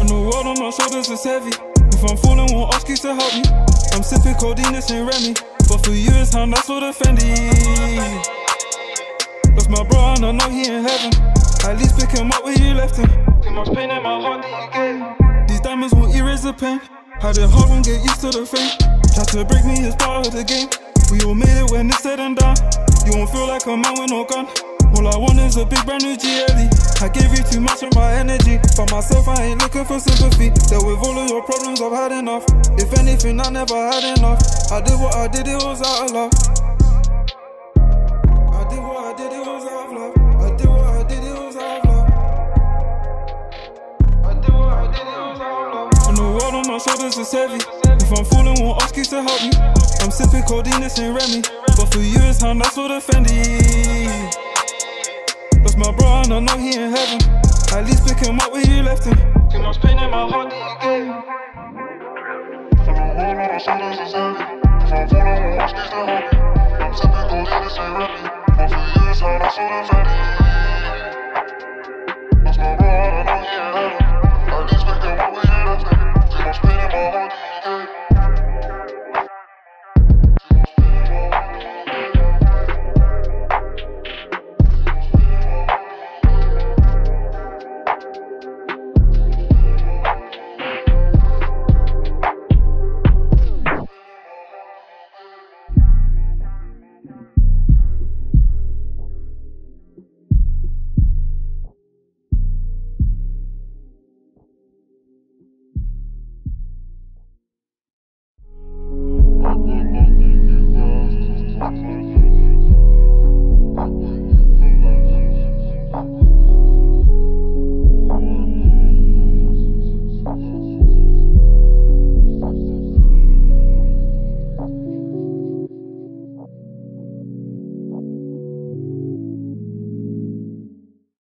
And the world on my shoulders is heavy. If I'm falling, won't ask you to help me. I'm sipping codeine, this ain't Remy. But for you, it's hand, that's what offended. That's my bro, and I know he in heaven. At least pick him up where you left him. Too much pain in my heart that you gave. These diamonds won't erase the pain. Had it hard, won't get used to the fame. Try to break me, it's part of the game. We all made it when it's said and done. You won't feel like a man with no gun. All I want is a big brand new GLE. I gave you too much of my energy. For myself, I ain't looking for sympathy. Dealt with all of your problems, I've had enough. If anything, I never had enough. I did what I did, it was out of love. I did what I did, it was out of love. I did what I did, it was out of love. I did what I did, it was out of love. And the world on my shoulders is heavy. If I'm falling, won't ask you to help me. I'm sipping codeine, this ain't Remy. But for you, it's hand, that's what offended. That's my bro, and I know he in heaven. At least pick him up where you left him. Too much pain in my heart that you gave. From the world on my shoulders is heavy. If I'm falling, won't ask to help. I'm sipping codeine, this ain't Remy. But for you, it's how that's what I